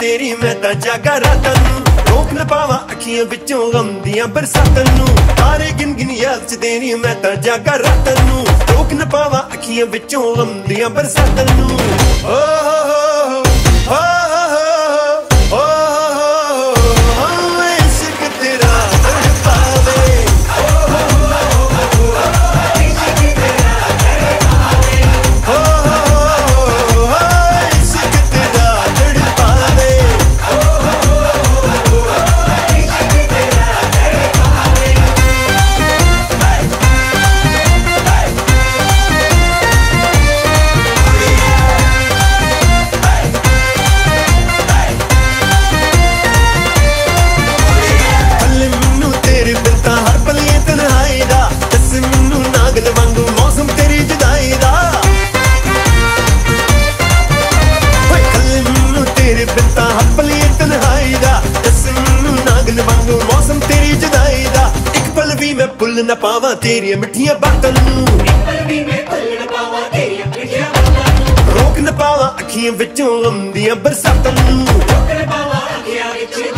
ਤੇਰੀ ਮੈਂ ਤਾਂ ਜਾਗਾ ਰਾਤਾਂ ਨੂੰ। ਰੋਕ ਨਾ ਪਾਵਾਂ ਅੱਖੀਆਂ ਵਿੱਚੋਂ ਗਮ ਦੀਆਂ ਬਰਸਾਤਾਂ ਨੂੰ। ਤਾਰੇ ਗਿਣ ਗਿਣ ਯਾਦ ਚ ਤੇਰੀ ਮੈਂ ਤਾਂ ਜਾਗਾ ਰਾਤਾਂ ਨੂੰ। ਰੋਕ ਨਾ ਪਾਵਾਂ ਅੱਖੀਆਂ ਵਿੱਚੋਂ ਗਮ ਦੀਆਂ ਬਰਸਾਤਾਂ ਨੂੰ। ਓ ਹੋ ਹੋ ਭੁੱਲ ਨਾ ਪਾਵਾਂ ਤੇਰੀਆਂ ਮਿੱਠੀਆਂ ਬਾਤਾਂ ਨੂੰ ਪਲ ਵੀ ਮੈਂ ਭੁੱਲ ਨਾ ਪਾਵਾਂ ਤੇਰੀਆਂ ਮਿੱਠੀਆਂ ਬਾਤਾਂ ਨੂੰ। ਰੋਕ ਨਾ ਪਾਵਾਂ ਅੱਖੀਆਂ ਵਿੱਚੋਂ ਆਉਂਦੀਆਂ ਬਰਸਾਤਾਂ ਨੂੰ। ਰੋਕ ਨਾ ਪਾਵਾਂ ਅੱਖੀਆਂ ਵਿੱਚੋਂ